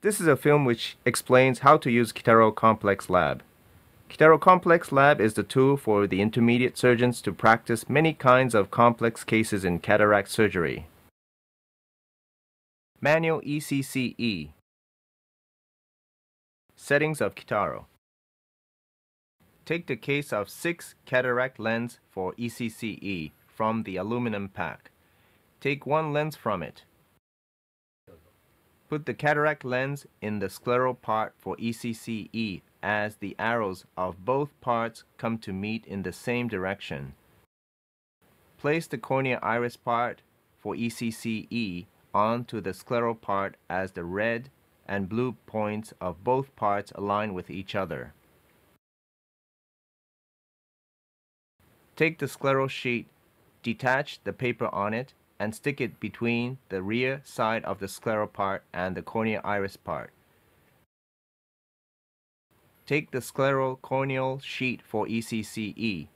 This is a film which explains how to use Kitaro Complex Lab. Kitaro Complex Lab is the tool for the intermediate surgeons to practice many kinds of complex cases in cataract surgery. Manual ECCE Settings of Kitaro Take the case of 6 cataract lens for ECCE from the aluminum pack. Take one lens from it. Put the cataract lens in the scleral part for ECCE as the arrows of both parts come to meet in the same direction. Place the cornea iris part for ECCE onto the scleral part as the red and blue points of both parts align with each other. Take the scleral sheet, detach the paper on it, and stick it between the rear side of the scleral part and the cornea iris part. Take the scleral corneal sheet for ECCE.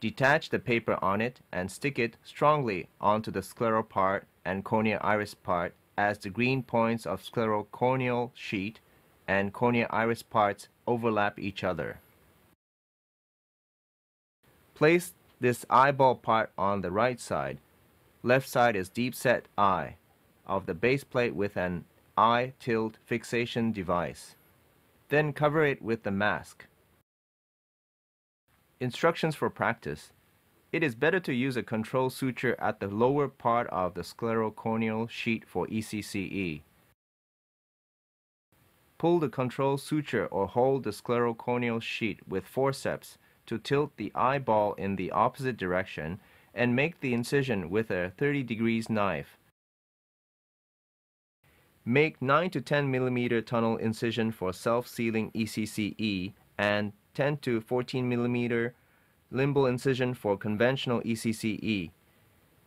Detach the paper on it and stick it strongly onto the scleral part and cornea iris part as the green points of scleral corneal sheet and cornea iris parts overlap each other. Place this eyeball part on the right side Left side is deep set eye of the base plate with an eye tilt fixation device. Then cover it with the mask. Instructions for practice. It is better to use a control suture at the lower part of the sclerocorneal sheet for ECCE. Pull the control suture or hold the sclerocorneal sheet with forceps to tilt the eyeball in the opposite direction and make the incision with a 30 degrees knife. Make 9 to 10 millimeter tunnel incision for self-sealing ECCE and 10 to 14 millimeter limbal incision for conventional ECCE.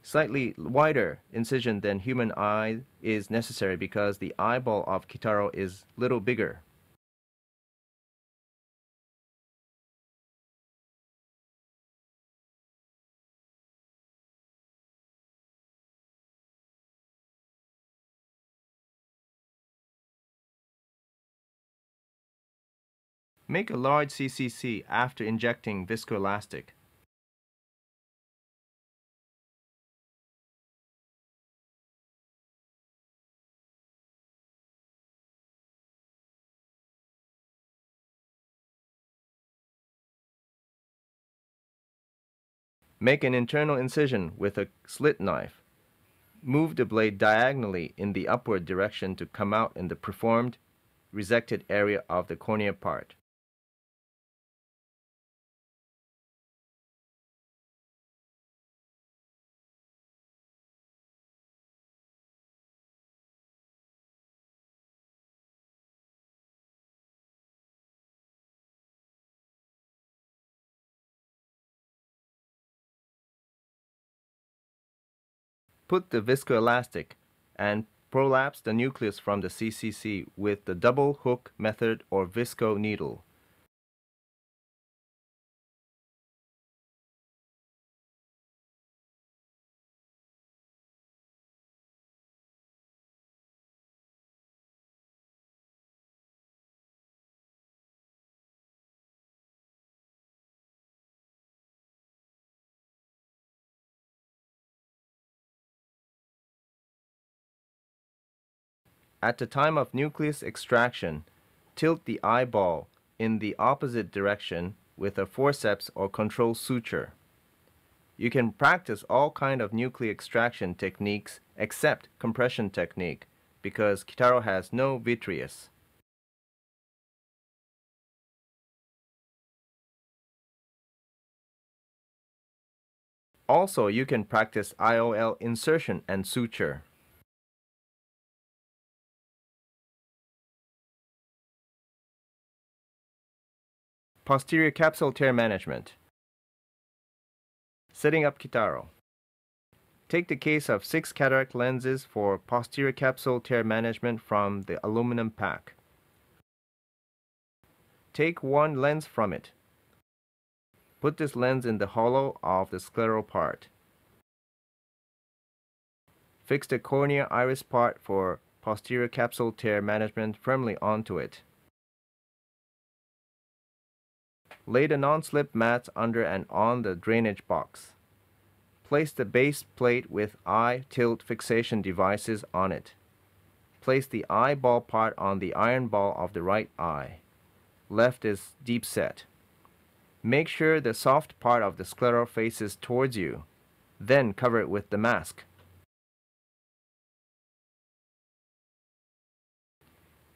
Slightly wider incision than human eye is necessary because the eyeball of Kitaro is little bigger. Make a large CCC after injecting viscoelastic. Make an internal incision with a slit knife. Move the blade diagonally in the upward direction to come out in the performed resected area of the cornea part. Put the viscoelastic and prolapse the nucleus from the CCC with the double hook method or visco needle. At the time of nucleus extraction, tilt the eyeball in the opposite direction with a forceps or control suture. You can practice all kind of nuclear extraction techniques except compression technique because Kitaro has no vitreous. Also, you can practice IOL insertion and suture. Posterior capsule tear management. Setting up Kitaro. Take the case of six cataract lenses for posterior capsule tear management from the aluminum pack. Take one lens from it. Put this lens in the hollow of the scleral part. Fix the cornea iris part for posterior capsule tear management firmly onto it. Lay the non-slip mats under and on the drainage box. Place the base plate with eye tilt fixation devices on it. Place the eyeball part on the iron ball of the right eye. Left is deep set. Make sure the soft part of the scleral faces towards you. Then cover it with the mask.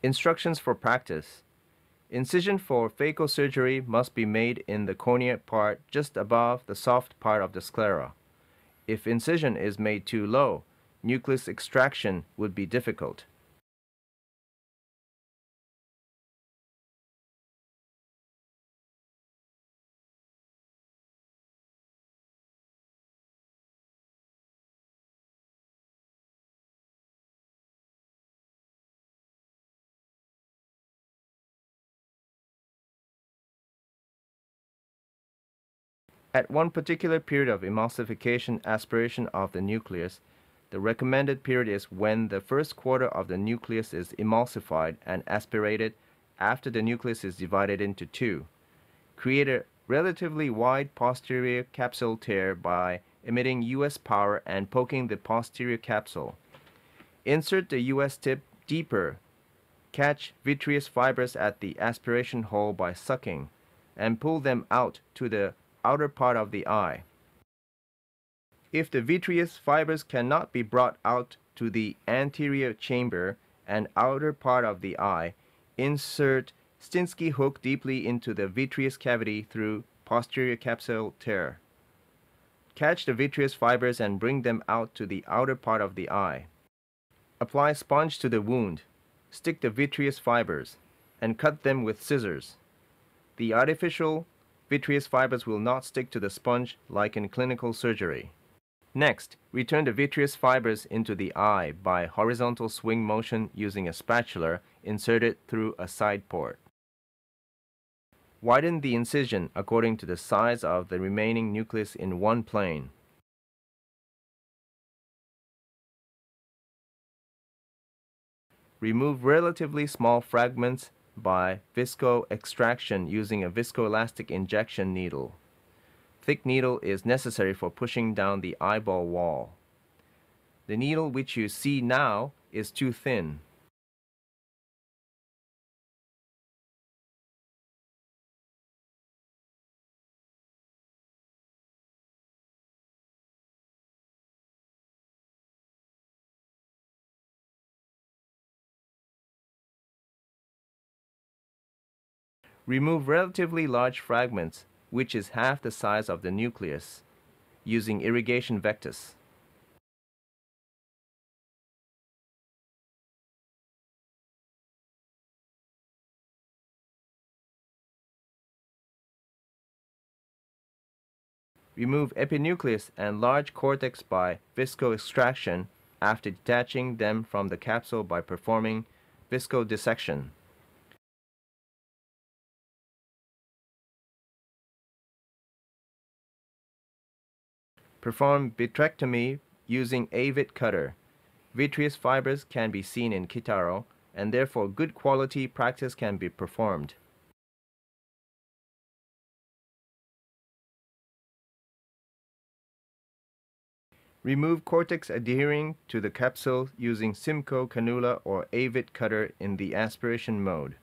Instructions for practice. Incision for phaco surgery must be made in the cornea part just above the soft part of the sclera. If incision is made too low, nucleus extraction would be difficult. At one particular period of emulsification aspiration of the nucleus, the recommended period is when the first quarter of the nucleus is emulsified and aspirated after the nucleus is divided into two. Create a relatively wide posterior capsule tear by emitting US power and poking the posterior capsule. Insert the US tip deeper. Catch vitreous fibers at the aspiration hole by sucking and pull them out to the outer part of the eye. If the vitreous fibers cannot be brought out to the anterior chamber and outer part of the eye, insert Sinskey hook deeply into the vitreous cavity through posterior capsule tear. Catch the vitreous fibers and bring them out to the outer part of the eye. Apply sponge to the wound. Stick the vitreous fibers and cut them with scissors. The artificial vitreous fibers will not stick to the sponge like in clinical surgery. Next, return the vitreous fibers into the eye by horizontal swing motion using a spatula inserted through a side port. Widen the incision according to the size of the remaining nucleus in one plane. Remove relatively small fragments by visco extraction using a viscoelastic injection needle. Thick needle is necessary for pushing down the eyeball wall. The needle which you see now is too thin. Remove relatively large fragments, which is half the size of the nucleus, using irrigation vectis. Remove epinucleus and large cortex by visco-extraction after detaching them from the capsule by performing visco-dissection. Perform vitrectomy using AVIT cutter. Vitreous fibers can be seen in Kitaro, and therefore good quality practice can be performed. Remove cortex adhering to the capsule using Simcoe cannula or AVIT cutter in the aspiration mode.